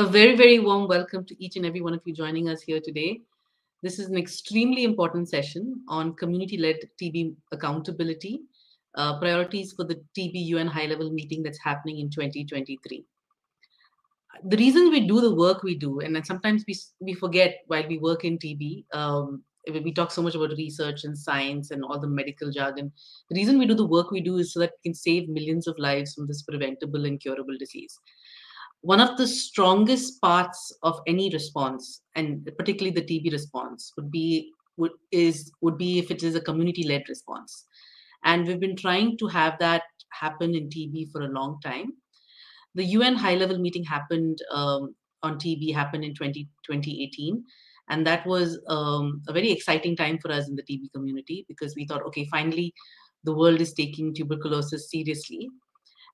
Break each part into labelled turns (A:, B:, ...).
A: A very, very warm welcome to each and every one of you joining us here today. This is an extremely important session on community-led TB accountability, uh, priorities for the TB UN high-level meeting that's happening in 2023. The reason we do the work we do, and sometimes we, we forget while we work in TB, um, we talk so much about research and science and all the medical jargon. The reason we do the work we do is so that we can save millions of lives from this preventable and curable disease one of the strongest parts of any response, and particularly the TB response, would be would is would be if it is a community-led response, and we've been trying to have that happen in TB for a long time. The UN high-level meeting happened um, on TB happened in 20, 2018, and that was um, a very exciting time for us in the TB community because we thought, okay, finally, the world is taking tuberculosis seriously,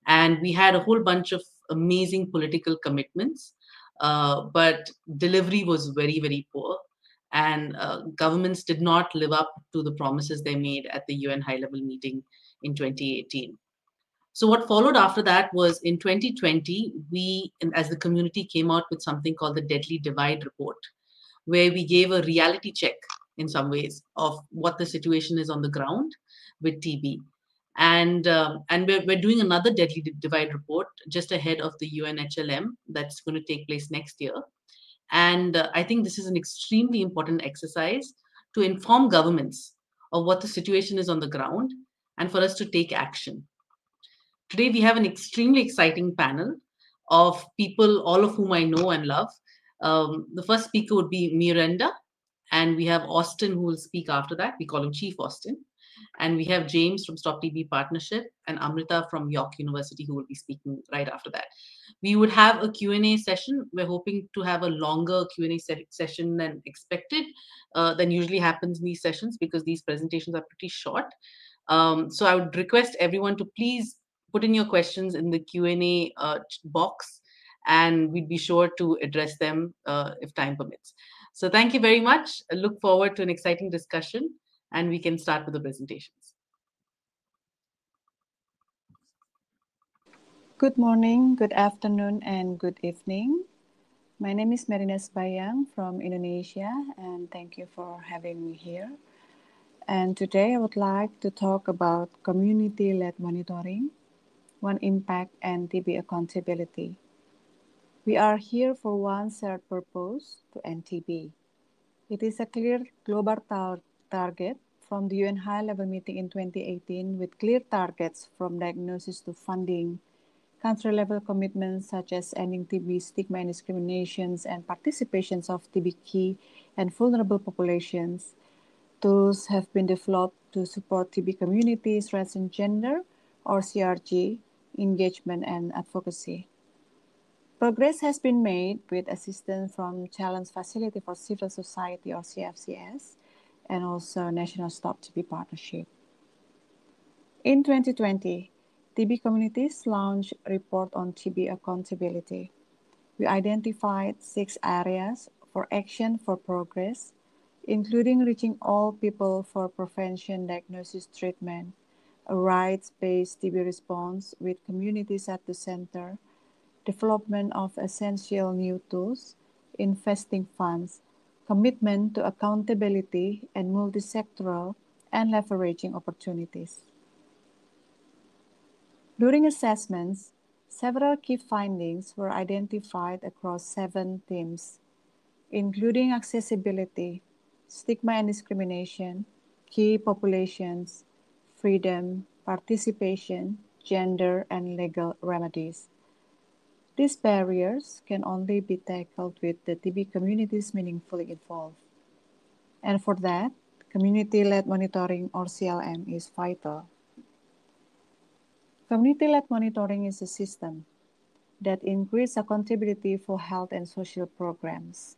A: and we had a whole bunch of amazing political commitments, uh, but delivery was very, very poor. And uh, governments did not live up to the promises they made at the UN high level meeting in 2018. So, what followed after that was in 2020, we, as the community, came out with something called the Deadly Divide Report, where we gave a reality check in some ways of what the situation is on the ground with TB and um, and we're, we're doing another deadly divide report just ahead of the UNHLM that's going to take place next year. And uh, I think this is an extremely important exercise to inform governments of what the situation is on the ground and for us to take action. Today, we have an extremely exciting panel of people, all of whom I know and love. Um, the first speaker would be Miranda, and we have Austin who will speak after that. We call him Chief Austin. And we have James from Stop TB Partnership and Amrita from York University who will be speaking right after that. We would have a Q&A session. We're hoping to have a longer Q&A se session than expected, uh, than usually happens in these sessions because these presentations are pretty short. Um, so I would request everyone to please put in your questions in the Q&A uh, box and we'd be sure to address them uh, if time permits. So thank you very much. I look forward to an exciting discussion and we can start with the presentations.
B: Good morning, good afternoon, and good evening. My name is Marina Bayang from Indonesia, and thank you for having me here. And today I would like to talk about community-led monitoring, one impact and TB accountability. We are here for one shared purpose to end TB. It is a clear global target from the UN high level meeting in 2018 with clear targets from diagnosis to funding, country level commitments such as ending TB stigma and discriminations and participations of TB key and vulnerable populations. Tools have been developed to support TB communities, race and gender, or CRG, engagement and advocacy. Progress has been made with assistance from Challenge Facility for Civil Society or CFCS and also National Stop TB Partnership. In 2020, TB Communities launched a report on TB accountability. We identified six areas for action for progress, including reaching all people for prevention, diagnosis, treatment, a rights-based TB response with communities at the center, development of essential new tools, investing funds, commitment to accountability and multi-sectoral and leveraging opportunities. During assessments, several key findings were identified across seven themes, including accessibility, stigma and discrimination, key populations, freedom, participation, gender, and legal remedies. These barriers can only be tackled with the TB communities meaningfully involved. And for that, community-led monitoring or CLM is vital. Community-led monitoring is a system that increases accountability for health and social programs.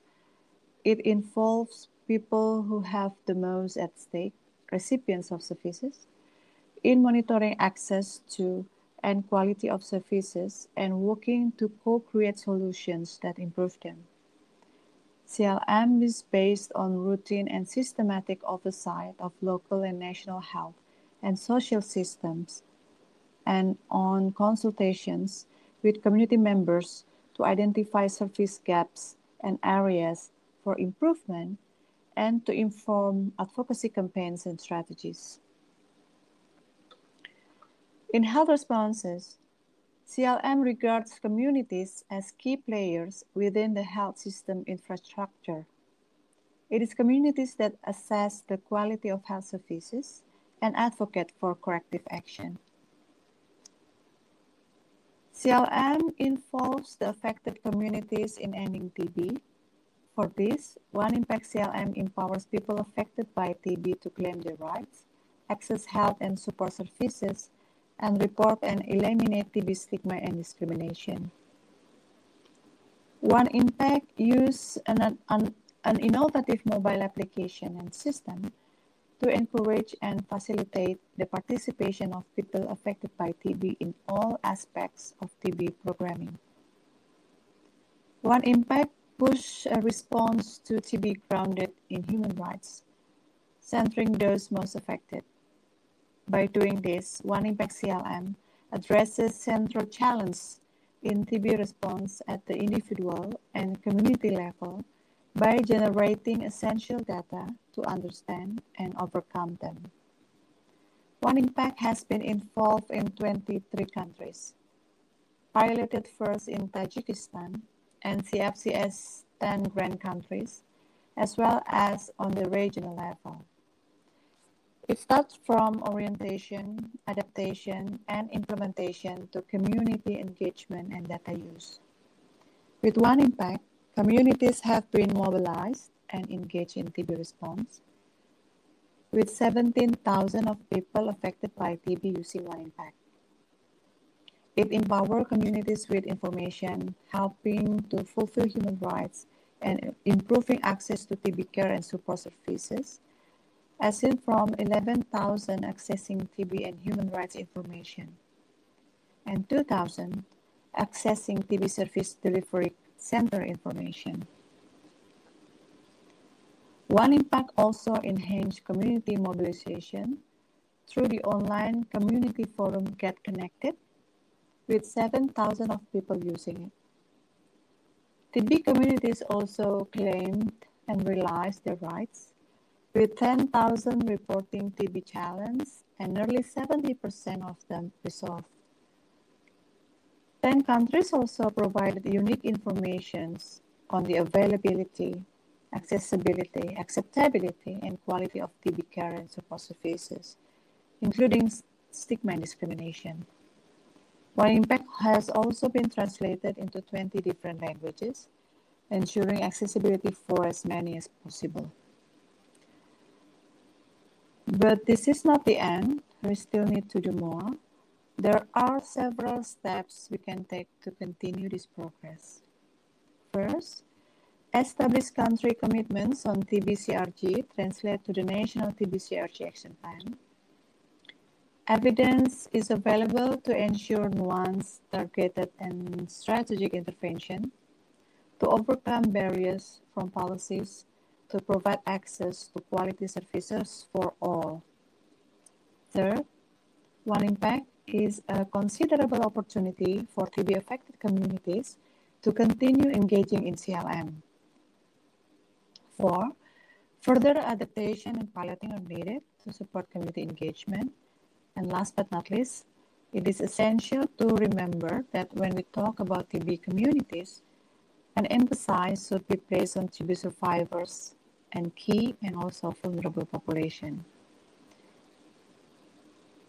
B: It involves people who have the most at stake, recipients of services, in monitoring access to and quality of services and working to co-create solutions that improve them. CLM is based on routine and systematic oversight of local and national health and social systems and on consultations with community members to identify service gaps and areas for improvement and to inform advocacy campaigns and strategies. In health responses, CLM regards communities as key players within the health system infrastructure. It is communities that assess the quality of health services and advocate for corrective action. CLM involves the affected communities in ending TB. For this, One Impact CLM empowers people affected by TB to claim their rights, access health and support services, and report and eliminate TB stigma and discrimination. One Impact use an, an, an innovative mobile application and system to encourage and facilitate the participation of people affected by TB in all aspects of TB programming. One Impact push a response to TB grounded in human rights, centering those most affected. By doing this, One Impact CLM addresses central challenges in TB response at the individual and community level by generating essential data to understand and overcome them. One Impact has been involved in 23 countries, piloted first in Tajikistan and CFCS 10 grant countries, as well as on the regional level. It starts from orientation, adaptation, and implementation to community engagement and data use. With One Impact, Communities have been mobilized and engaged in TB response, with 17,000 of people affected by TB using One Impact. It empowers communities with information, helping to fulfill human rights and improving access to TB care and support services, as seen from 11,000 accessing TB and human rights information, and 2,000 accessing TB service delivery center information. One Impact also enhanced community mobilization through the online community forum Get Connected with 7,000 of people using it. TB communities also claimed and realized their rights with 10,000 reporting TB challenge and nearly 70% of them resolved. 10 countries also provided unique information on the availability, accessibility, acceptability, and quality of TB care and support services, including stigma and discrimination. One Impact has also been translated into 20 different languages, ensuring accessibility for as many as possible. But this is not the end. We still need to do more. There are several steps we can take to continue this progress. First, establish country commitments on TBCRG translate to the National TBCRG Action Plan. Evidence is available to ensure nuanced, targeted, and strategic intervention to overcome barriers from policies to provide access to quality services for all. Third, One Impact is a considerable opportunity for TB affected communities to continue engaging in CLM. Four, further adaptation and piloting are needed to support community engagement. And last but not least, it is essential to remember that when we talk about TB communities, an emphasis should be placed on TB survivors and key and also vulnerable population.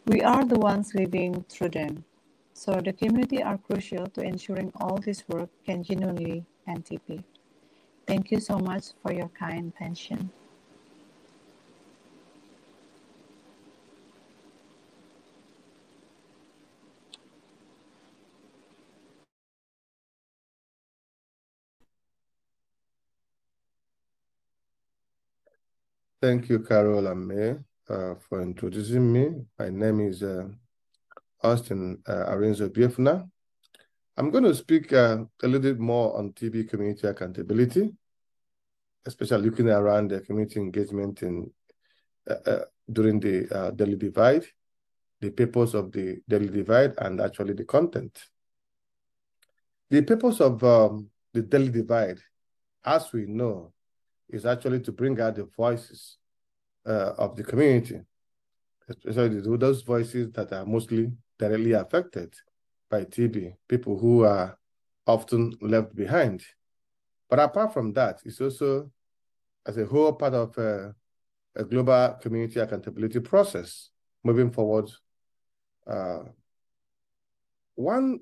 B: We are the ones living through them. So the community are crucial to ensuring all this work can genuinely TB. Thank you so much for your kind attention.
C: Thank you, Carol and May uh, for introducing me. My name is uh, Austin uh, Arinze Obiefuna. I'm going to speak uh, a little bit more on TB community accountability, especially looking around the community engagement in uh, uh, during the uh, Deadly Divide, the purpose of the Deadly Divide, and actually the content. The purpose of um, the Deadly divide, as we know, is actually to bring out the voices uh, of the community, especially those voices that are mostly directly affected by TB, people who are often left behind. But apart from that, it's also as a whole part of uh, a global community accountability process moving forward. Uh, one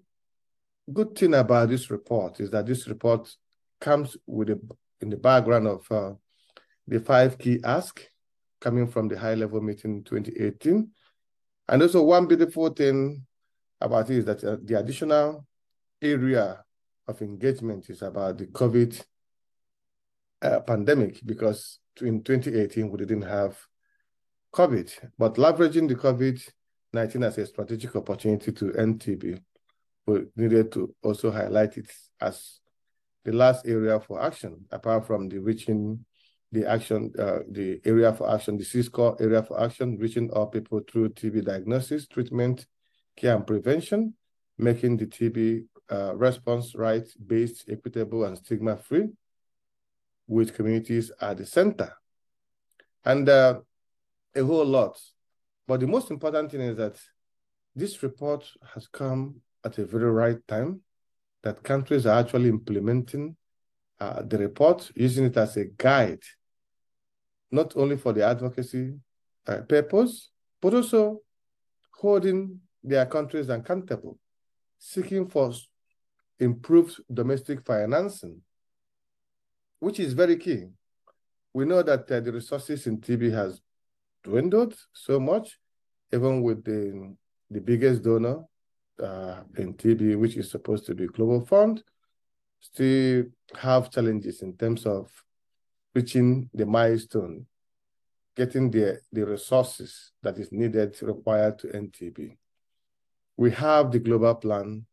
C: good thing about this report is that this report comes with a, in the background of uh, the five key ask coming from the high level meeting 2018. And also one beautiful thing about it is that uh, the additional area of engagement is about the COVID uh, pandemic because in 2018 we didn't have COVID, but leveraging the COVID-19 as a strategic opportunity to end TB, we needed to also highlight it as the last area for action, apart from the reaching the action, uh, the area for action, the C-score area for action, reaching all people through TB diagnosis, treatment, care, and prevention, making the TB uh, response right-based, equitable, and stigma-free, with communities at the center. And uh, a whole lot. But the most important thing is that this report has come at a very right time, that countries are actually implementing uh, the report, using it as a guide, not only for the advocacy uh, purpose, but also holding their countries accountable, seeking for improved domestic financing, which is very key. We know that uh, the resources in TB has dwindled so much, even with the, the biggest donor uh, which is supposed to be Global Fund, still have challenges in terms of reaching the milestone, getting the, the resources that is needed required to end TB. We have the global plan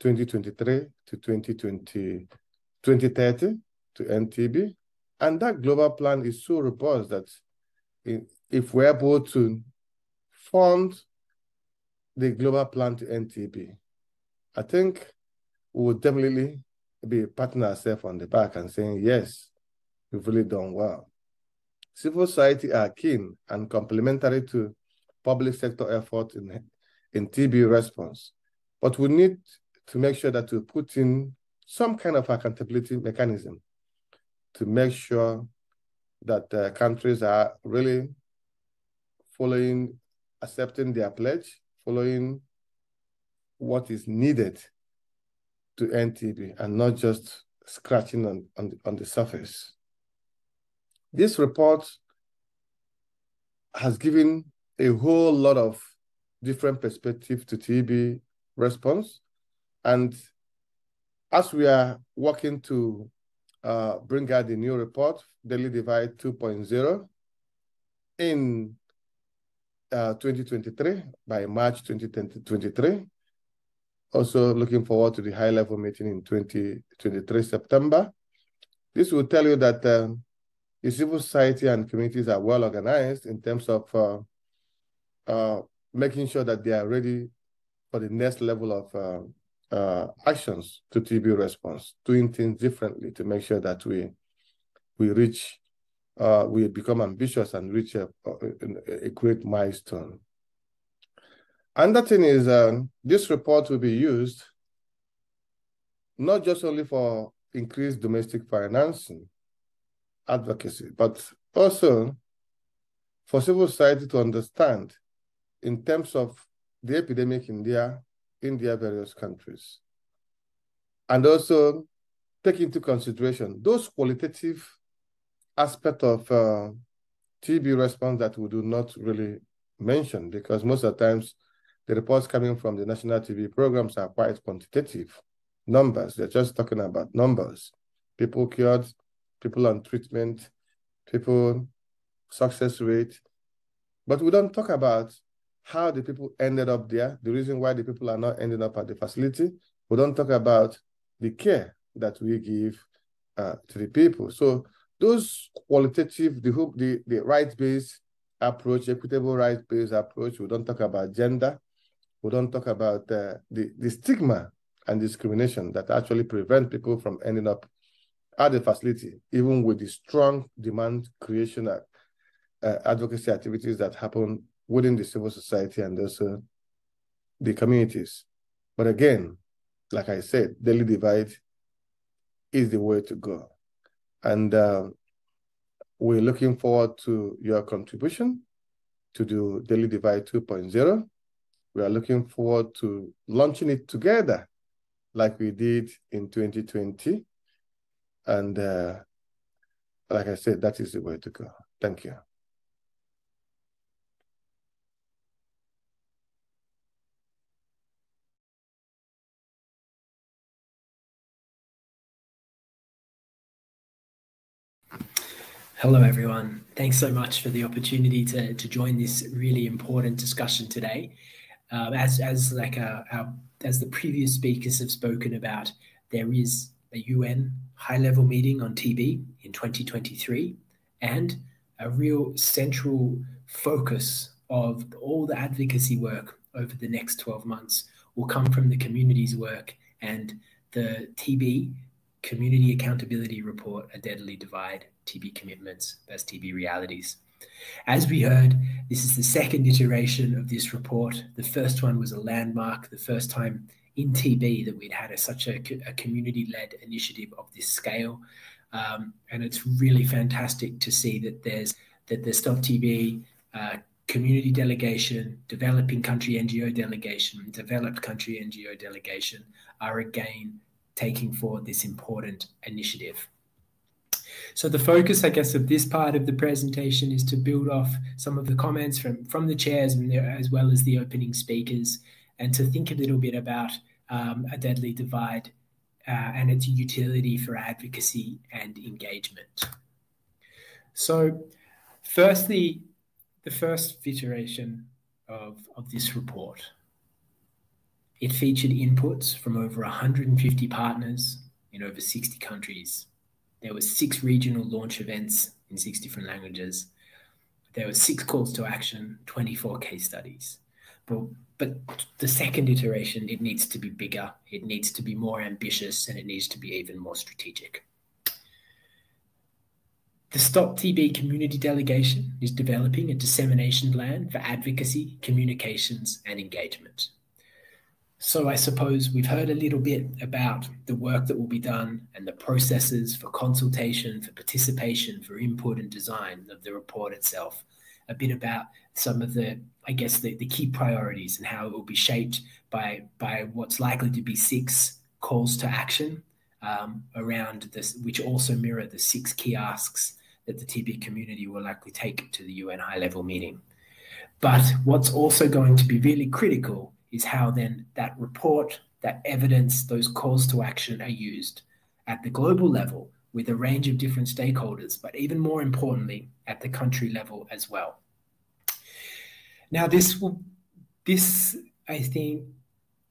C: 2023 to 2020, 2030 to end TB. And that global plan is so robust that if we're able to fund the global plan to end TB, I think we would definitely be patting ourselves on the back and saying, yes, we've really done well. Civil society are keen and complementary to public sector effort in, in TB response. But we need to make sure that we put in some kind of accountability mechanism to make sure that uh, countries are really following, accepting their pledge, following what is needed to end TB and not just scratching on, on, on the surface. This report has given a whole lot of different perspective to TB response. And as we are working to uh, bring out the new report, Deadly Divide 2.0, in uh, 2023, by March 2023. Also looking forward to the high-level meeting in 2023 September. This will tell you that uh, the civil society and communities are well organized in terms of uh, uh, making sure that they are ready for the next level of uh, uh, actions to TB response, doing things differently to make sure that we we reach, uh, we become ambitious and reach a, a, great milestone. Another thing is uh, this report will be used not just only for increased domestic financing advocacy, but also for civil society to understand in terms of the epidemic in their in their various countries. And also take into consideration those qualitative aspects of uh, TB response that we do not really mention because most of the times the reports coming from the national TB programs are quite quantitative numbers. They're just talking about numbers. People cured, people on treatment, people success rate. But we don't talk about how the people ended up there, the reason why the people are not ending up at the facility. We don't talk about the care that we give uh, to the people. So those qualitative, the, the, the rights-based approach, equitable rights-based approach, we don't talk about gender. We don't talk about uh, the, the stigma and discrimination that actually prevent people from ending up at the facility, even with the strong demand creation uh, advocacy activities that happen within the civil society and also the communities. But again, like I said, deadly divide is the way to go. And uh, we're looking forward to your contribution to do Deadly Divide 2.0. We are looking forward to launching it together like we did in 2020. And uh, like I said, that is the way to go. Thank you.
D: Hello, everyone. Thanks so much for the opportunity to, to join this really important discussion today. Um, as as like our, uh, our, as the previous speakers have spoken about, there is a UN high level meeting on TB in 2023, and a real central focus of all the advocacy work over the next 12 months will come from the community's work and the TB Community Accountability Report, A Deadly Divide TB commitments versus TB realities. As we heard, this is the second iteration of this report. The first one was a landmark, the first time in TB that we'd had a, such a, a community led initiative of this scale. Um, and it's really fantastic to see that there's that the Stop TB uh, community delegation, developing country NGO delegation, developed country NGO delegation are again taking forward this important initiative. So the focus, I guess, of this part of the presentation is to build off some of the comments from, from the chairs as well as the opening speakers, and to think a little bit about um, a deadly divide uh, and its utility for advocacy and engagement. So firstly, the first iteration of, of this report. It featured inputs from over 150 partners in over 60 countries there were six regional launch events in six different languages. There were six calls to action, 24 case studies. But, but the second iteration, it needs to be bigger, it needs to be more ambitious, and it needs to be even more strategic. The Stop TB community delegation is developing a dissemination plan for advocacy, communications, and engagement. So I suppose we've heard a little bit about the work that will be done and the processes for consultation, for participation, for input and design of the report itself. A bit about some of the, I guess, the, the key priorities and how it will be shaped by by what's likely to be six calls to action um, around this, which also mirror the six key asks that the TB community will likely take to the UN high level meeting. But what's also going to be really critical is how then that report, that evidence, those calls to action are used at the global level with a range of different stakeholders, but even more importantly, at the country level as well. Now, this will, this, I think,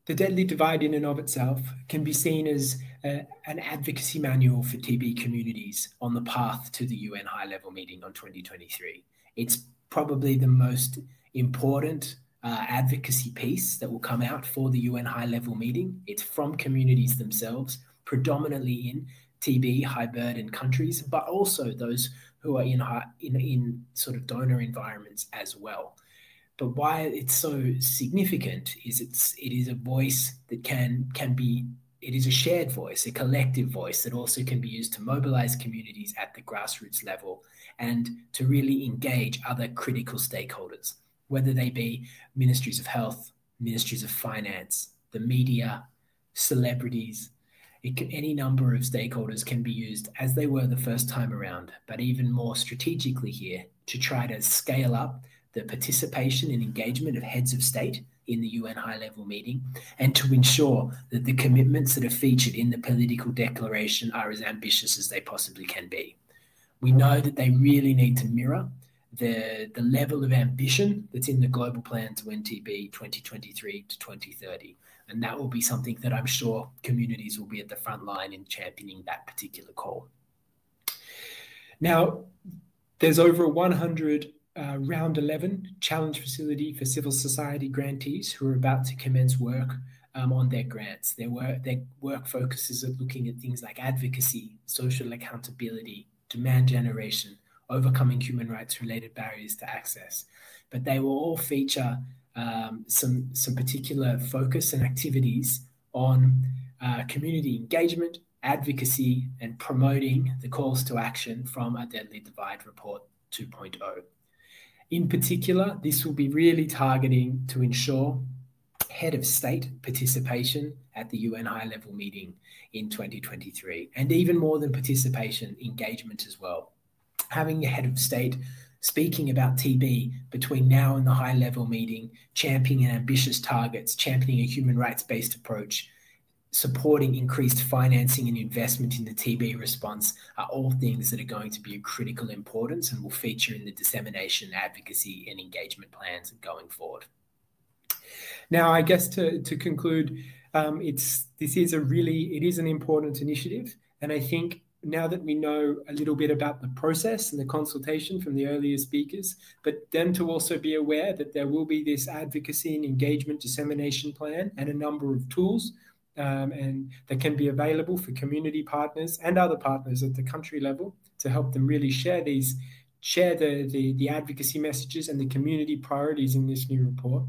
D: the Deadly Divide in and of itself can be seen as a, an advocacy manual for TB communities on the path to the UN high level meeting on 2023. It's probably the most important uh, advocacy piece that will come out for the UN high level meeting. It's from communities themselves, predominantly in TB high burden countries, but also those who are in, high, in, in sort of donor environments as well. But why it's so significant is it's it is a voice that can can be it is a shared voice, a collective voice that also can be used to mobilize communities at the grassroots level and to really engage other critical stakeholders whether they be ministries of health, ministries of finance, the media, celebrities. Can, any number of stakeholders can be used as they were the first time around, but even more strategically here to try to scale up the participation and engagement of heads of state in the UN high level meeting and to ensure that the commitments that are featured in the political declaration are as ambitious as they possibly can be. We know that they really need to mirror the, the level of ambition that's in the global plan to end TB 2023 to 2030. And that will be something that I'm sure communities will be at the front line in championing that particular call. Now, there's over 100 uh, round 11 challenge facility for civil society grantees who are about to commence work um, on their grants. Their work, their work focuses on looking at things like advocacy, social accountability, demand generation, overcoming human rights related barriers to access. But they will all feature um, some, some particular focus and activities on uh, community engagement, advocacy, and promoting the calls to action from our Deadly Divide Report 2.0. In particular, this will be really targeting to ensure head of state participation at the UN high level meeting in 2023, and even more than participation, engagement as well. Having a head of state speaking about TB between now and the high level meeting, championing ambitious targets, championing a human rights based approach, supporting increased financing and investment in the TB response are all things that are going to be of critical importance and will feature in the dissemination, advocacy, and engagement plans going forward. Now, I guess to, to conclude, um, it's this is a really it is an important initiative, and I think now that we know a little bit about the process and the consultation from the earlier speakers, but then to also be aware that there will be this advocacy and engagement dissemination plan and a number of tools um, and that can be available for community partners and other partners at the country level to help them really share these share the, the, the advocacy messages and the community priorities in this new report.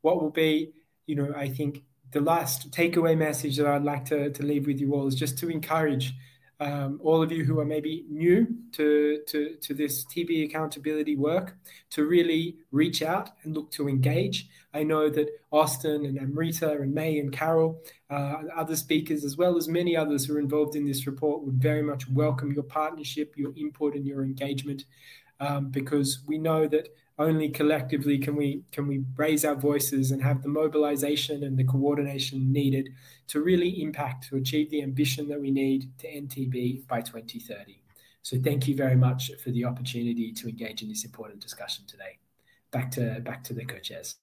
D: What will be you know i think the last takeaway message that i'd like to, to leave with you all is just to encourage um, all of you who are maybe new to, to, to this TB accountability work to really reach out and look to engage. I know that Austin and Amrita and May and Carol, uh, other speakers, as well as many others who are involved in this report, would very much welcome your partnership, your input, and your engagement um, because we know that only collectively can we can we raise our voices and have the mobilization and the coordination needed to really impact to achieve the ambition that we need to end TB by 2030. So thank you very much for the opportunity to engage in this important discussion today. Back to back to the co-chairs.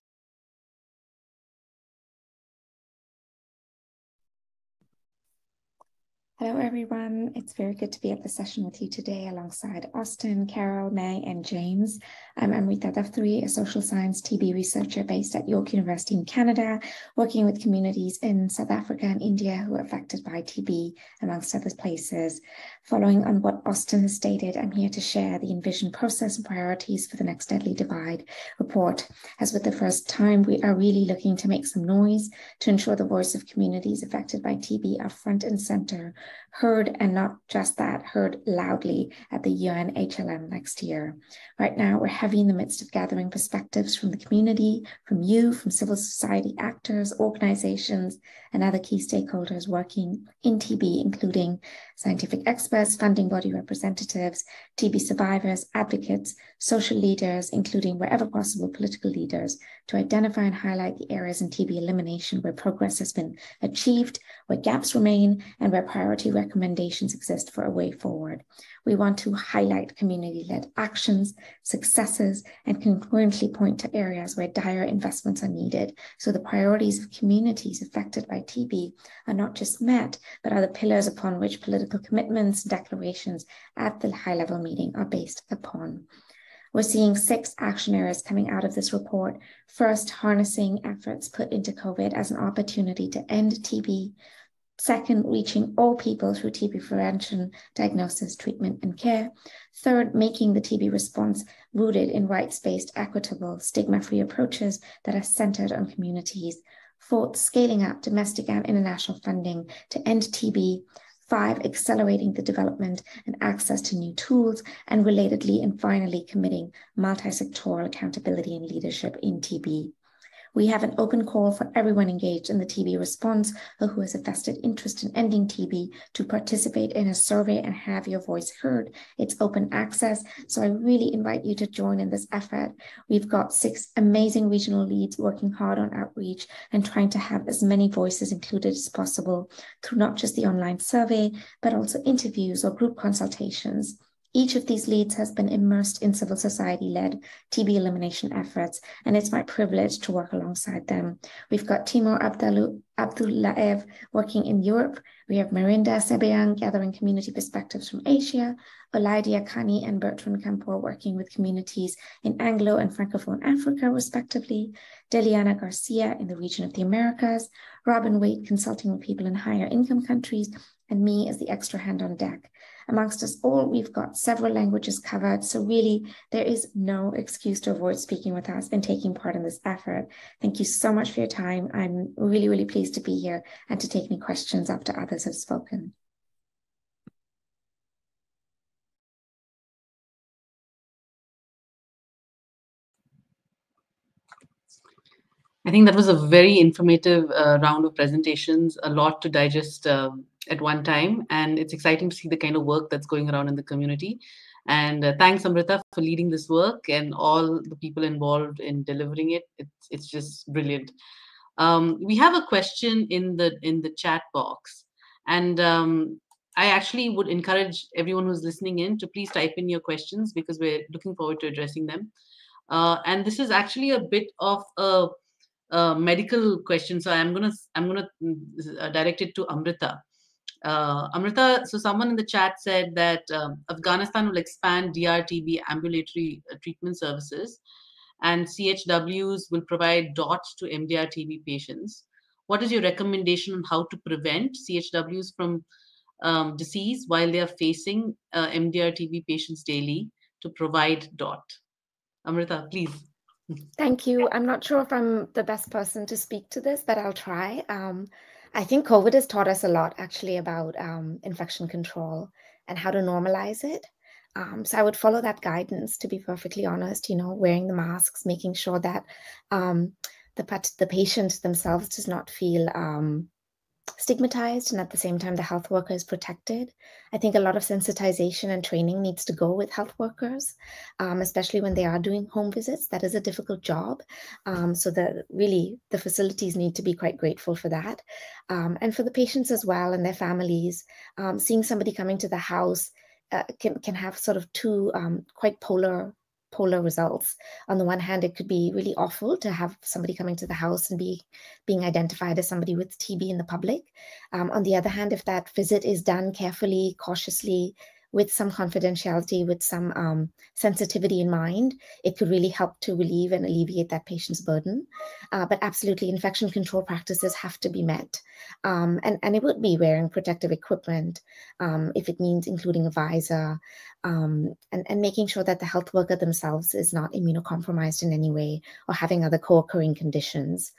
E: Hello, everyone. It's very good to be at the session with you today alongside Austin, Carol, May, and James. I'm Amrita Daftary, a social science TB researcher based at York University in Canada, working with communities in South Africa and India who are affected by TB, amongst other places. Following on what Austin has stated, I'm here to share the envisioned process and priorities for the next Deadly Divide report. As with the first time, we are really looking to make some noise to ensure the voice of communities affected by TB are front and center heard and not just that, heard loudly at the UN HLM next year. Right now, we're heavy in the midst of gathering perspectives from the community, from you, from civil society actors, organizations, and other key stakeholders working in TB, including scientific experts, funding body representatives, TB survivors, advocates, social leaders, including wherever possible, political leaders, to identify and highlight the areas in TB elimination where progress has been achieved, where gaps remain, and where priority recommendations exist for a way forward. We want to highlight community led actions, successes, and concurrently point to areas where dire investments are needed so the priorities of communities affected by TB are not just met, but are the pillars upon which political commitments and declarations at the high level meeting are based upon. We're seeing six action areas coming out of this report. First, harnessing efforts put into COVID as an opportunity to end TB. Second, reaching all people through TB prevention, diagnosis, treatment, and care. Third, making the TB response rooted in rights based, equitable, stigma free approaches that are centered on communities. Fourth, scaling up domestic and international funding to end TB. Five, accelerating the development and access to new tools. And relatedly, and finally, committing multi sectoral accountability and leadership in TB. We have an open call for everyone engaged in the TB response or who has a vested interest in ending TB to participate in a survey and have your voice heard. It's open access, so I really invite you to join in this effort. We've got six amazing regional leads working hard on outreach and trying to have as many voices included as possible through not just the online survey, but also interviews or group consultations. Each of these leads has been immersed in civil society led TB elimination efforts, and it's my privilege to work alongside them. We've got Timur Abdullaev working in Europe. We have Merinda Sebayang gathering community perspectives from Asia, Olayide Akanni and Bertrand Kampoer working with communities in Anglo and Francophone Africa, respectively, Deliana Garcia in the region of the Americas, Robin Wade consulting with people in higher income countries, and me as the extra hand on deck. Amongst us all, we've got several languages covered. So, really, there is no excuse to avoid speaking with us and taking part in this effort. Thank you so much for your time. I'm really, really pleased to be here and to take any questions after others have spoken.
A: I think that was a very informative uh, round of presentations, a lot to digest uh, at one time. And it's exciting to see the kind of work that's going around in the community. And uh, thanks, Amrita, for leading this work and all the people involved in delivering it. It's, it's just brilliant. Um, we have a question in the in the chat box, and um, I actually would encourage everyone who's listening in to please type in your questions because we're looking forward to addressing them. Uh, and this is actually a bit of a uh, medical question. So I'm gonna I'm gonna uh, direct it to Amrita. Uh, Amrita, so someone in the chat said that um, Afghanistan will expand DRTB ambulatory uh, treatment services, and CHWs will provide DOTs to MDR-TB patients. What is your recommendation on how to prevent CHWs from um, disease while they are facing uh, MDR-TB patients daily to provide DOT? Amrita, please.
E: Thank you. I'm not sure if I'm the best person to speak to this, but I'll try. Um, I think COVID has taught us a lot actually about um, infection control and how to normalize it. Um, so I would follow that guidance to be perfectly honest, you know, wearing the masks, making sure that um, the, the patient themselves does not feel um, stigmatized and at the same time the health worker is protected. I think a lot of sensitization and training needs to go with health workers um, especially when they are doing home visits. That is a difficult job um, so that really the facilities need to be quite grateful for that. Um, and for the patients as well and their families um, seeing somebody coming to the house uh, can, can have sort of two um, quite polar polar results. On the one hand, it could be really awful to have somebody coming to the house and be being identified as somebody with TB in the public. Um, on the other hand, if that visit is done carefully, cautiously, with some confidentiality, with some um, sensitivity in mind, it could really help to relieve and alleviate that patient's burden. Uh, but absolutely, infection control practices have to be met. Um, and, and it would be wearing protective equipment um, if it means including a visor um, and, and making sure that the health worker themselves is not immunocompromised in any way or having other co occurring conditions.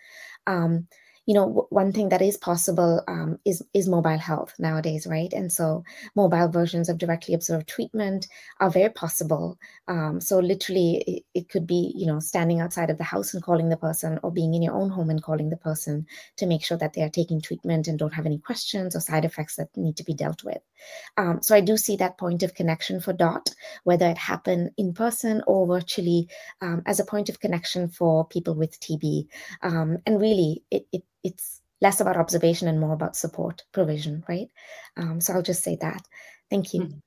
E: Um, you know one thing that is possible um, is is mobile health nowadays right? And so mobile versions of directly observed treatment are very possible. Um, so literally it, it, could be you know standing outside of the house and calling the person or being in your own home and calling the person to make sure that they are taking treatment and don't have any questions or side effects that need to be dealt with. Um, so i do see that point of connection for dot whether it happen in person or virtually um, as a point of connection for people with tb um, and really it, it it's less about observation and more about support provision, right? Um, so I'll just say that. Thank you.
A: Hmm.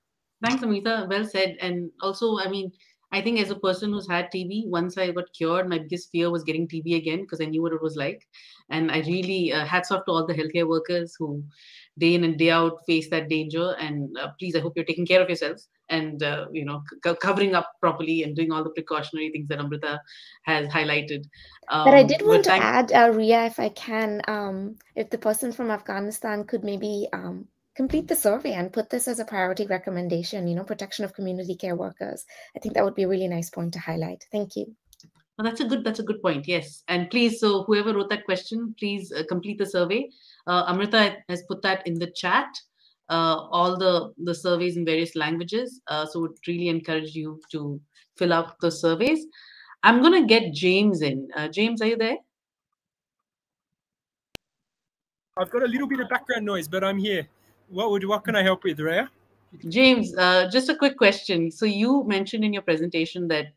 A: Thanks, Amrita. Well said. And also, I mean, I think as a person who's had TB, once I got cured, my biggest fear was getting TB again because I knew what it was like. And I really uh, hats off to all the healthcare workers who day in and day out face that danger. And uh, please, I hope you're taking care of yourselves and uh, you know c- covering up properly and doing all the precautionary things that Amrita has highlighted.
E: Um, but I did want to add, uh, Rhea, if I can, um, if the person from Afghanistan could maybe um, complete the survey and put this as a priority recommendation. You know, protection of community care workers. I think that would be a really nice point to highlight. Thank you.
A: Well, that's a good that's a good point. Yes, and please, so whoever wrote that question, please uh, complete the survey. Uh, Amrita has put that in the chat. Uh, all the the surveys in various languages. Uh, so would really encourage you to fill out the surveys. I'm gonna get James in. Uh, James, are you there?
F: I've got a little bit of background noise, but I'm here. What would what can I help with, Rhea?
A: James, uh, just a quick question. So you mentioned in your presentation that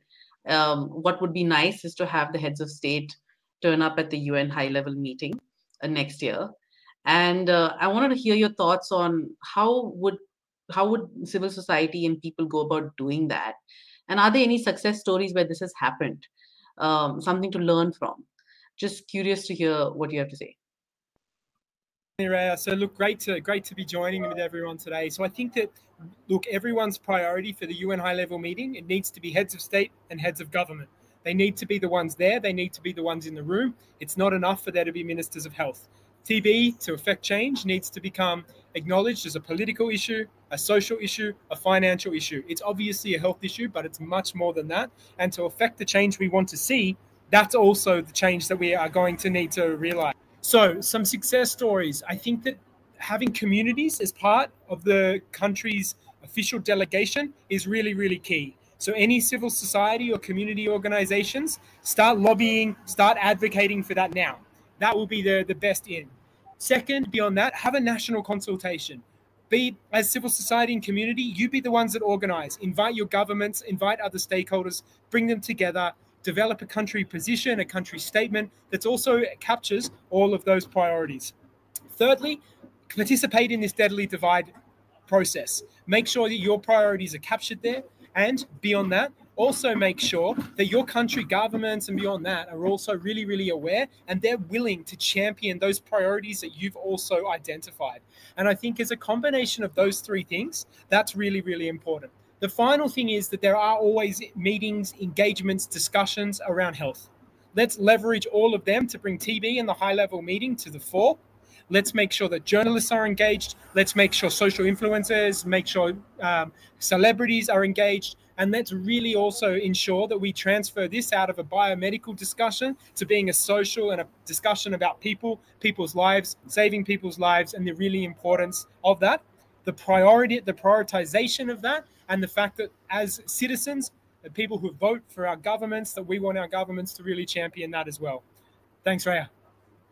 A: um, what would be nice is to have the heads of state turn up at the UN high level meeting uh, next year. And uh, I wanted to hear your thoughts on how would how would civil society and people go about doing that? And are there any success stories where this has happened? Um, something to learn from. Just curious to hear what you have to say.
F: So look, great to great to be joining with everyone today. So I think that look, everyone's priority for the UN high level meeting it needs to be heads of state and heads of government. They need to be the ones there. They need to be the ones in the room. It's not enough for there to be ministers of health. TB to affect change needs to become acknowledged as a political issue, a social issue, a financial issue. It's obviously a health issue, but it's much more than that. And to affect the change we want to see, that's also the change that we are going to need to realize. So, some success stories. I think that having communities as part of the country's official delegation is really, really key. So, any civil society or community organizations, start lobbying, start advocating for that now. That will be the, the best in. Second, beyond that, have a national consultation. Be as civil society and community, you be the ones that organize. Invite your governments, invite other stakeholders, bring them together, develop a country position, a country statement that also captures all of those priorities. Thirdly, participate in this deadly divide process. Make sure that your priorities are captured there. And beyond that, also make sure that your country governments and beyond that are also really, really aware and they're willing to champion those priorities that you've also identified. And I think as a combination of those three things, that's really, really important. The final thing is that there are always meetings, engagements, discussions around health. Let's leverage all of them to bring TB and the high level meeting to the fore. Let's make sure that journalists are engaged. Let's make sure social influencers, make sure um, celebrities are engaged. And let's really also ensure that we transfer this out of a biomedical discussion to being a social and a discussion about people, people's lives, saving people's lives, and the really importance of that, the priority, the prioritization of that, and the fact that as citizens, the people who vote for our governments, that we want our governments to really champion that as well. Thanks, Rhea.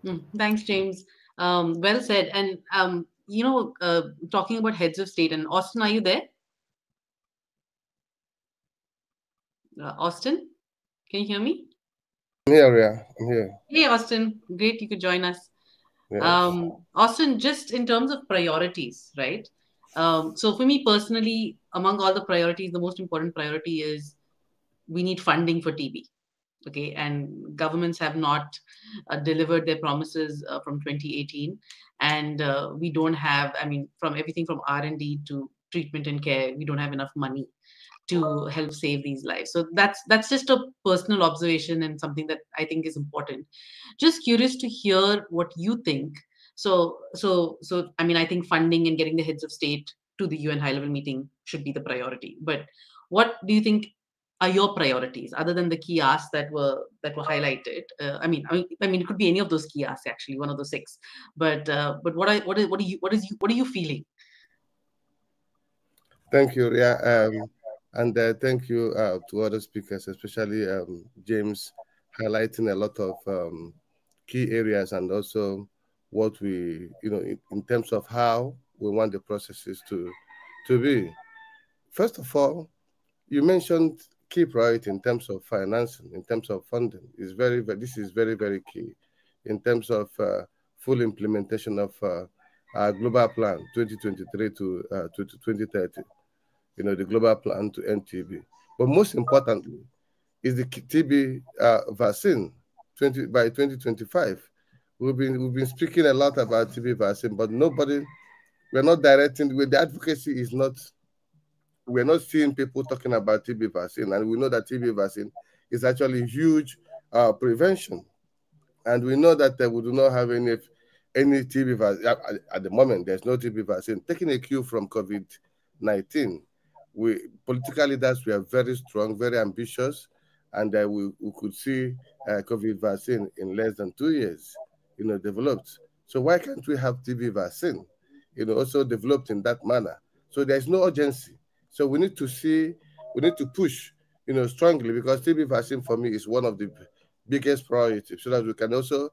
A: Mm, thanks, James. Um, well said. And um, you know, uh, talking about heads of state, and Austin, are you there? Uh, Austin, can you hear me?
C: I'm here, yeah. I'm here.
A: Hey, Austin. Great, you could join us.
C: Yes.
A: Um, Austin, just in terms of priorities, right? Um, so for me personally, among all the priorities, the most important priority is we need funding for TB. Okay, and governments have not uh, delivered their promises uh, from 2018, and uh, we don't have. I mean, from everything from R and D to treatment and care, we don't have enough money to help save these lives so that's that's just a personal observation and something that i think is important just curious to hear what you think so so so i mean i think funding and getting the heads of state to the un high level meeting should be the priority. But what do you think are your priorities other than the key asks that were that were highlighted? Uh, I, mean, I mean i mean it could be any of those key asks actually one of those six. But uh, but what are what are you what is you what are you feeling?
C: Thank you, Rhea. Um, and uh, thank you uh, to other speakers, especially um, James, highlighting a lot of um, key areas and also what we, you know, in, in, terms of how we want the processes to, to be. First of all, you mentioned key priority in terms of financing, in terms of funding. Is very, very, this is very, very key in terms of uh, full implementation of uh, our global plan 2023 to, uh, to, to 2030 you know, the global plan to end TB. But most importantly, is the TB uh, vaccine 20, by 2025. We've been, we've been speaking a lot about TB vaccine, but nobody, we're not directing, the advocacy is not, we're not seeing people talking about TB vaccine. And we know that TB vaccine is actually huge uh, prevention. And we know that uh, we do not have any any TB vaccine. At, at the moment, there's no TB vaccine. Taking a cue from COVID-19, we political leaders we are very strong, very ambitious, and uh, we, we could see uh, COVID vaccine in less than two years, you know, developed. So why can't we have TB vaccine, you know, also developed in that manner? So there's no urgency. So we need to see, we need to push, you know, strongly because TB vaccine for me is one of the biggest priorities, so that we can also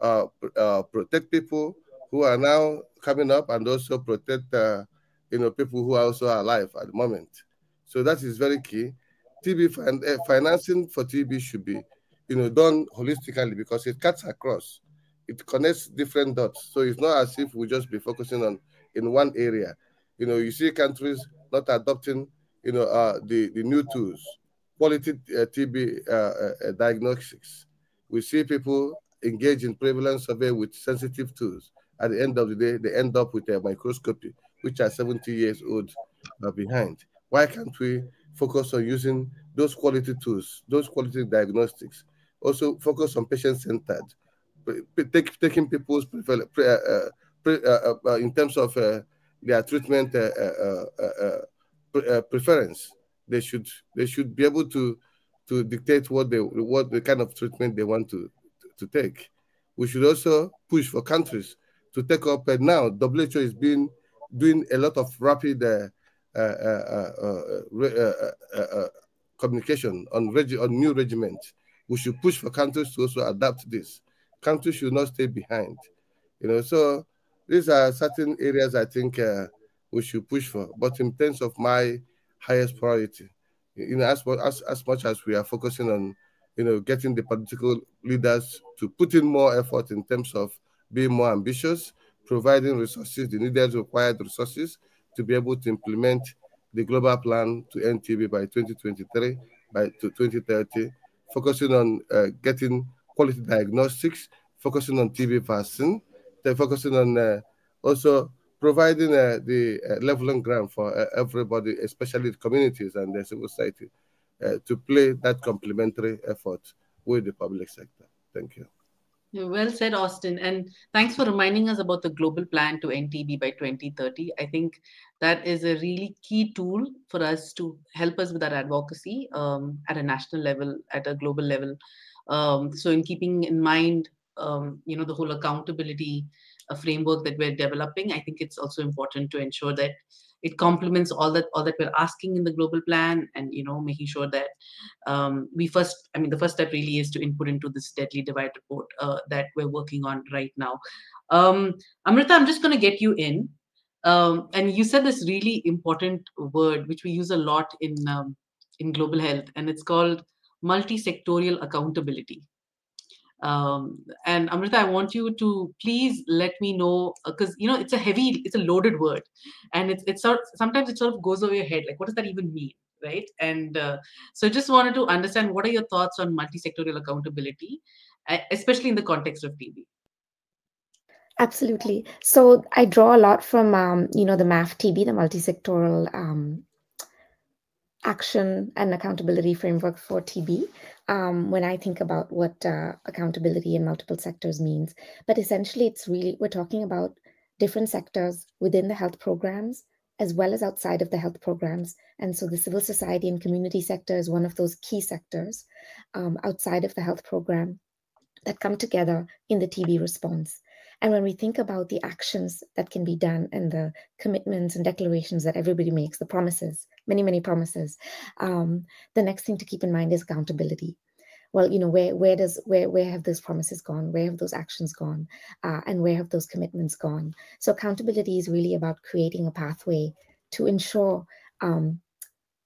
C: uh, uh, protect people who are now coming up and also protect uh, you know, people who are also alive at the moment. So that is very key. TB fin uh, financing for TB should be, you know, done holistically because it cuts across. It connects different dots. So it's not as if we just be focusing on in one area. You know, you see countries not adopting, you know, uh, the, the new tools, quality uh, TB uh, uh, diagnostics. We see people engage in prevalence survey with sensitive tools. At the end of the day, they end up with a microscopy which are 70 years old uh, behind. Why can't we focus on using those quality tools, those quality diagnostics? Also focus on patient-centered, take, taking people's prefer, uh, uh, uh, in terms of their treatment preference. They should they should be able to to dictate what they what the kind of treatment they want to to take. We should also push for countries to take up. And now WHO is being doing a lot of rapid uh, uh, uh, communication on on new regimens. We should push for countries to also adapt this. Countries should not stay behind. You know, so these are certain areas I think we should push for. But in terms of my highest priority, you know, as, as, as much as we are focusing on, you know, getting the political leaders to put in more effort in terms of being more ambitious, providing resources, the needed required resources to be able to implement the global plan to end TB by 2023, by to 2030, focusing on uh, getting quality diagnostics, focusing on TB vaccine, They're focusing on uh, also providing uh, the uh, leveling ground for uh, everybody, especially the communities and the civil society, uh, to play that complementary effort with the public sector. Thank you.
A: Well said, Austin. And thanks for reminding us about the global plan to end TB by 2030. I think that is a really key tool for us to help us with our advocacy um, at a national level, at a global level. Um, so, in keeping in mind, um, you know, the whole accountability a framework that we're developing, I think it's also important to ensure that it complements all that all that we're asking in the global plan, and you know, making sure that um, we first, I mean, the first step really is to input into this deadly divide report uh, that we're working on right now. Um, Amrita, I'm just going to get you in. Um, and you said this really important word, which we use a lot in um, in global health, and it's called multi-sectorial accountability. Um, and Amrita, I want you to please let me know because uh, you know it's a heavy, it's a loaded word, and it's it's sort sometimes it sort of goes over your head. Like, what does that even mean, right? And uh, so, just wanted to understand what are your thoughts on multi-sectorial accountability, especially in the context of TB.
E: Absolutely. So I draw a lot from um, you know the MAF TB, the multi-sectoral um, action and accountability framework for TB um, when I think about what uh, accountability in multiple sectors means. But essentially, it's really, we're talking about different sectors within the health programs as well as outside of the health programs. And so the civil society and community sector is one of those key sectors um, outside of the health program that come together in the TB response. And when we think about the actions that can be done and the commitments and declarations that everybody makes, the promises, many, many promises, um, the next thing to keep in mind is accountability. Well, you know, where where does where where have those promises gone? Where have those actions gone? Uh, and where have those commitments gone? So accountability is really about creating a pathway to ensure um,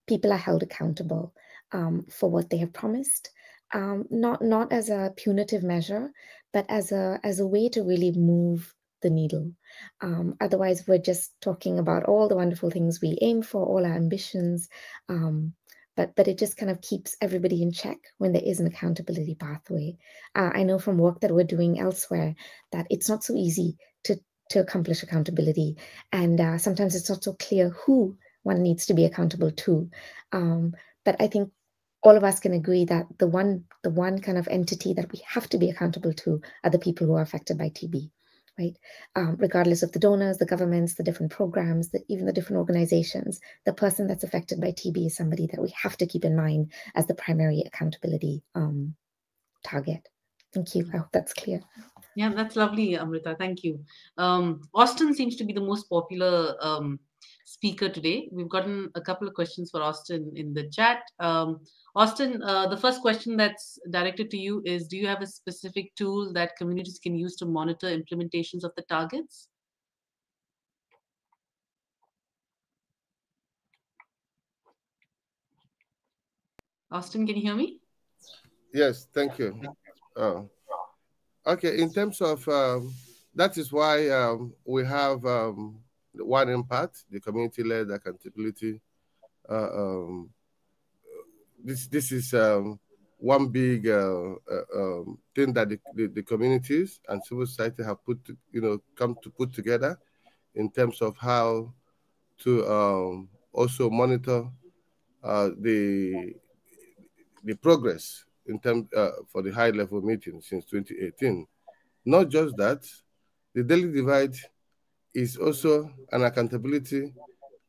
E: people are held accountable um, for what they have promised, um, not not as a punitive measure, but as a as a way to really move the needle. Um, otherwise, we're just talking about all the wonderful things we aim for, all our ambitions, um, but but it just kind of keeps everybody in check when there is an accountability pathway. Uh, I know from work that we're doing elsewhere that it's not so easy to to accomplish accountability, and uh, sometimes it's not so clear who one needs to be accountable to. Um, but I think all of us can agree that the one the one kind of entity that we have to be accountable to are the people who are affected by TB, right? Um, regardless of the donors, the governments, the different programs, the, even the different organizations, the person that's affected by TB is somebody that we have to keep in mind as the primary accountability um, target. Thank you. I hope that's clear.
A: Yeah, that's lovely, Amrita. Thank you. Um, Austin seems to be the most popular um, speaker today. We've gotten a couple of questions for Austin in the chat. Um, Austin, uh, the first question that's directed to you is, do you have a specific tool that communities can use to monitor implementations of the targets? Austin, can you hear me?
C: Yes, thank you. Oh. Okay, in terms of, um, that is why um, we have um, OneImpact, the community-led accountability uh, um, this this is um, one big uh, uh, um, thing that the, the, the, communities and civil society have put to, you know come to put together in terms of how to um, also monitor uh, the the progress in terms uh, for the high level meeting since 2018 Not just that, the Deadly Divide is also an accountability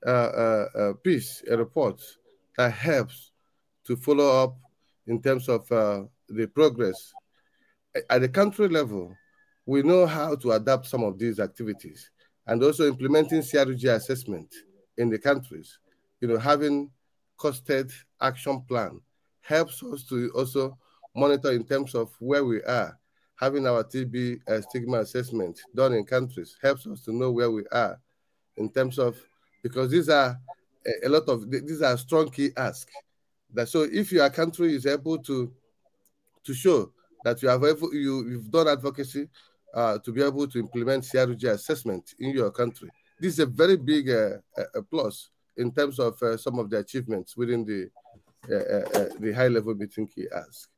C: uh, uh, uh, piece, a report that helps to follow up in terms of uh, the progress. At the country level, we know how to adapt some of these activities and also implementing CRG assessment in the countries, you know, having costed action plan helps us to also monitor in terms of where we are. Having our TB uh, stigma assessment done in countries helps us to know where we are in terms of, because these are a, a lot of, these are strong key asks. That so if your country is able to to show that you have you, you've done advocacy uh, to be able to implement CRG assessment in your country. This is a very big uh, a plus in terms of uh, some of the achievements within the uh, uh, uh, the high level meeting key ask.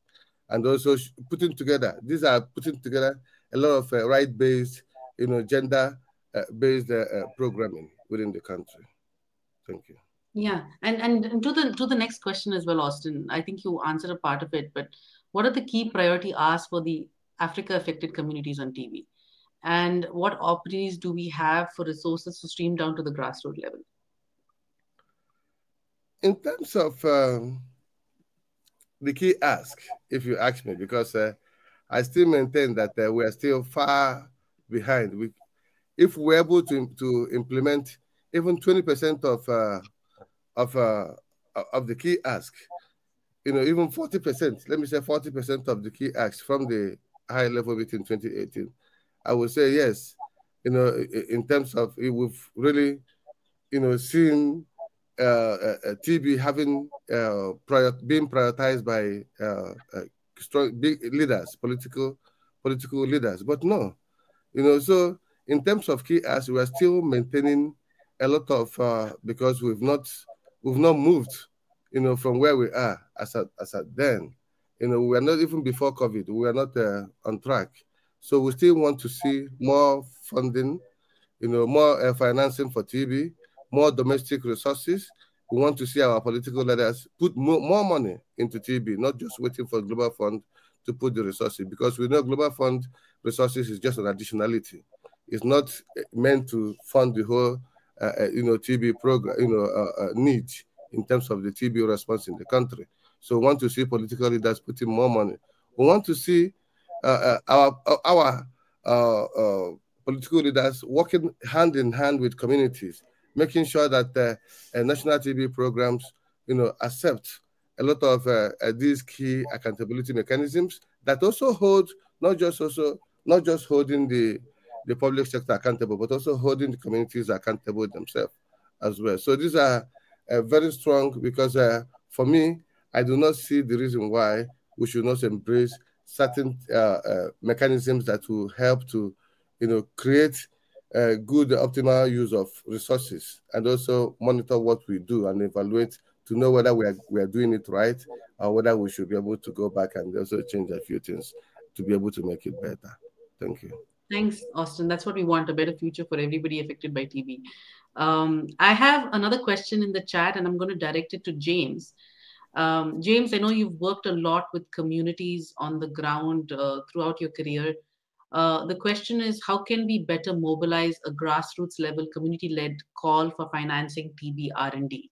C: And also putting together, these are putting together a lot of uh, right based, you know, gender uh, based uh, programming within the country. Thank you.
A: Yeah, and, and to the to the next question as well, Austin. I think you answered a part of it, but what are the key priority asks for the Africa affected communities on TB? And what opportunities do we have for resources to stream down to the grassroots level?
C: In terms of um, the key ask, if you ask me, because uh, I still maintain that uh, we are still far behind. We, if we're able to, to implement even 20% of uh, of uh, of the key ask, you know, even 40%, let me say 40% of the key asks from the high level meeting 2018, I would say yes. You know, in terms of we've really, you know, seen uh, uh, uh TB having uh, prior, being prioritized by uh, uh, strong big leaders, political political leaders. But no, you know, so in terms of key asks, we are still maintaining a lot of because we've not we've not moved, you know, from where we are as at, as then. You know, we are not even before COVID, we are not uh, on track. So we still want to see more funding, you know, more uh, financing for TB, more domestic resources. We want to see our political leaders put more, more money into TB, not just waiting for Global Fund to put the resources, because we know Global Fund resources is just an additionality. It's not uh, meant to fund the whole uh, uh, you know, TB program, you know, uh, need in terms of the TB response in the country. So we want to see political leaders putting more money. We want to see uh, our our uh, uh, political leaders working hand in hand with communities, making sure that uh, national TB programs, you know, accept a lot of these key accountability mechanisms that also hold not just also not just holding the the public sector accountable, but also holding the communities accountable themselves as well. So these are uh, very strong because uh, for me, I do not see the reason why we should not embrace certain uh, uh mechanisms that will help to, you know, create good optimal use of resources and also monitor what we do and evaluate to know whether we are, we are doing it right or whether we should be able to go back and also change a few things to be able to make it better. Thank you.
A: Thanks, Austin. That's what we want a better future for everybody affected by TB. Um, I have another question in the chat, and I'm going to direct it to James. Um, James, I know you've worked a lot with communities on the ground uh, throughout your career. Uh, the question is how can we better mobilize a grassroots level community led call for financing TB R&D?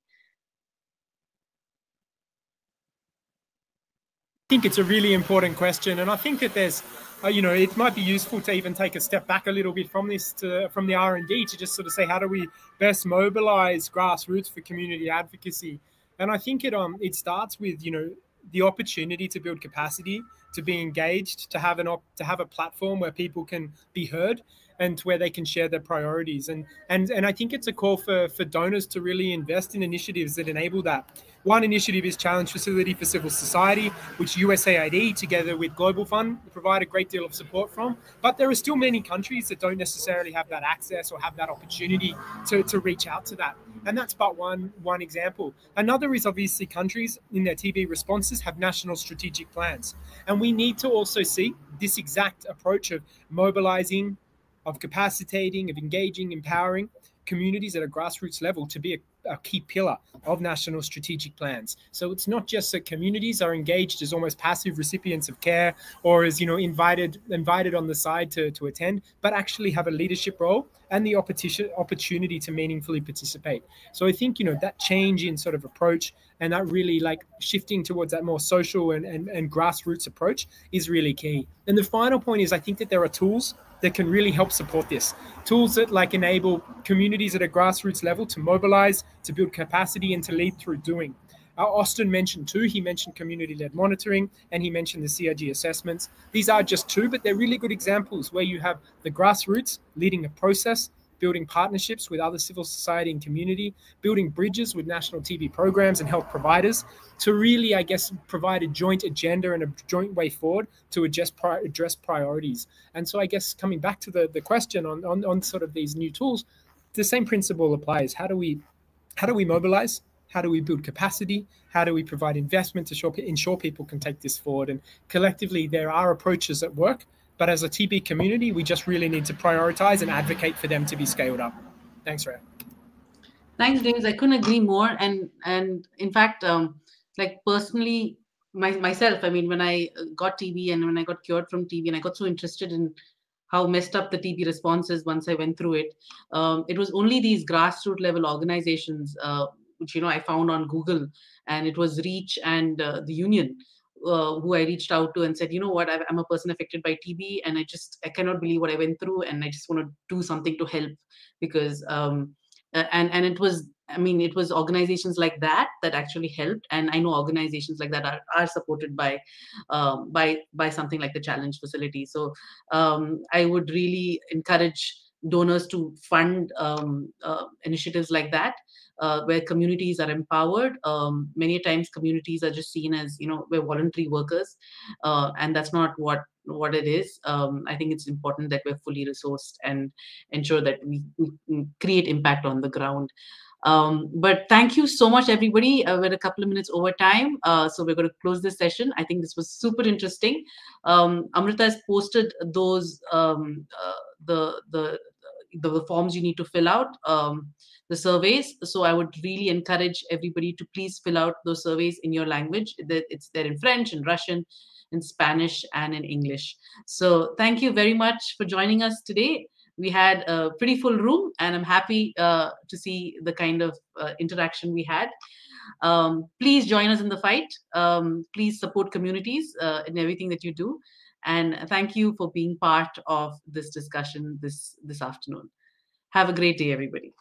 F: I think it's a really important question, and I think that there's uh, you know, it might be useful to even take a step back a little bit from this, to, from the R and D, to just sort of say how do we best mobilize grassroots for community advocacy. And I think it um it starts with you know the opportunity to build capacity, to be engaged, to have an op- to have a platform where people can be heard and to where they can share their priorities. And and and I think it's a call for for donors to really invest in initiatives that enable that. One initiative is Challenge Facility for Civil Society, which USAID, together with Global Fund, provide a great deal of support from. But there are still many countries that don't necessarily have that access or have that opportunity to, to reach out to that. And that's but one, one example. Another is obviously countries in their TB responses have national strategic plans. And we need to also see this exact approach of mobilizing, of capacitating, of engaging, empowering communities at a grassroots level to be a, a, key pillar of national strategic plans. So it's not just that communities are engaged as almost passive recipients of care or as you know invited invited on the side to, to attend, but actually have a leadership role and the opportunity to meaningfully participate. So I think you know that change in sort of approach and that really like shifting towards that more social and, and, and grassroots approach is really key. And the final point is I think that there are tools that can really help support this. Tools that like enable communities at a grassroots level to mobilize, to build capacity, and to lead through doing. Uh, Austin mentioned two. He mentioned community led monitoring and he mentioned the CRG assessments. These are just two, but they're really good examples where you have the grassroots leading a process building partnerships with other civil society and community, building bridges with national TB programs and health providers to really, I guess, provide a joint agenda and a joint way forward to address, address priorities. And so I guess coming back to the, the question on, on, on sort of these new tools, the same principle applies. How do we how do we mobilize? How do we build capacity? How do we provide investment to ensure people can take this forward? And collectively, there are approaches that work, but as a TB community, we just really need to prioritize and advocate for them to be scaled up. Thanks, Ray.
A: Thanks, James. I couldn't agree more. And and in fact, um, like personally, my, myself, I mean, when I got TB and when I got cured from TB, and I got so interested in how messed up the TB response is once I went through it. Um, it was only these grassroots level organizations, uh, which you know I found on Google, and it was Reach and uh, the Union, uh, who I reached out to and said, you know what, I'm a person affected by TB, and I just I cannot believe what I went through, and I just want to do something to help because um, and and it was I mean it was organizations like that that actually helped, and I know organizations like that are, are supported by um, by by something like the Challenge Facility. So um, I would really encourage donors to fund um, uh, initiatives like that uh, where communities are empowered. Um, many times communities are just seen as, you know, we're voluntary workers, uh, and that's not what what it is. Um, I think it's important that we're fully resourced and ensure that we, we create impact on the ground. Um, but thank you so much, everybody. Uh, we're a couple of minutes over time, uh, so we're going to close this session. I think this was super interesting. Um, Amrita has posted those um, uh, the the the forms you need to fill out. Um, the surveys. So I would really encourage everybody to please fill out those surveys in your language. It's there in French, in Russian, in Spanish, and in English. So thank you very much for joining us today. We had a pretty full room, and I'm happy uh, to see the kind of uh, interaction we had. Um, please join us in the fight. Um, please support communities uh, in everything that you do. And thank you for being part of this discussion this, this afternoon. Have a great day, everybody.